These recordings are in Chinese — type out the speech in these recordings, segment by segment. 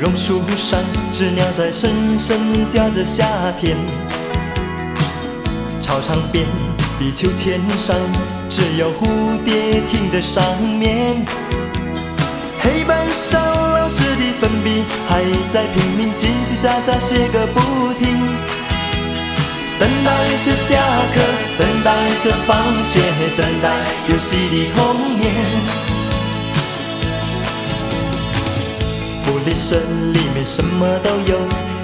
榕树上，知了在声声叫着夏天。操场边的秋千上，只有蝴蝶停在上面。黑板上老师的粉笔还在拼命叽叽喳喳写个不停。等待着下课，等待着放学，等待游戏的童年。福利社里面什么都有，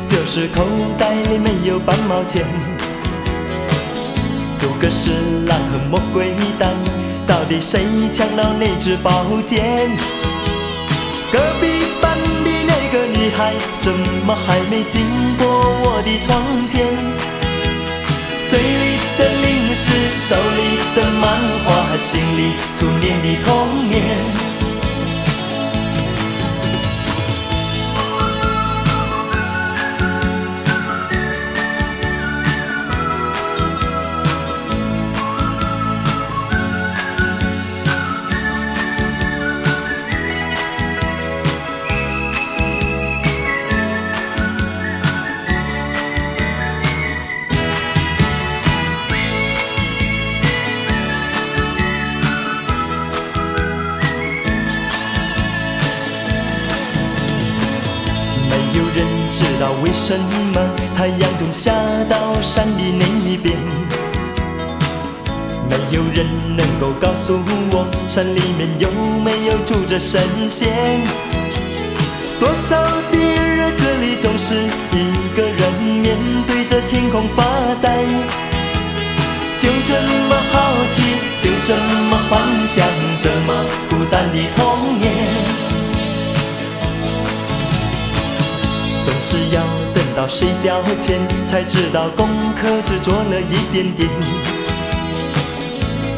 就是口袋里没有半毛钱。诸葛侍郎和魔鬼党，到底谁抢到那支宝剑？隔壁班的那个女孩，怎么还没经过我的窗前？嘴里的零食，手里的漫画，心里初恋的童年。有人知道为什么太阳总下到山的那一边？没有人能够告诉我，山里面有没有住着神仙？多少的日子里，总是一个人面对着天空发呆，就这么好奇，就这么幻想，这么孤单的童是要等到睡觉前才知道功课只做了一点点，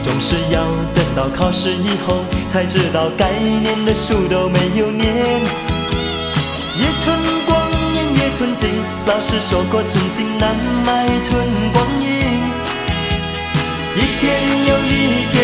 总是要等到考试以后才知道该念的书都没有念。夜春光阴夜春景，老师说过寸金难买寸光阴。一天又一天，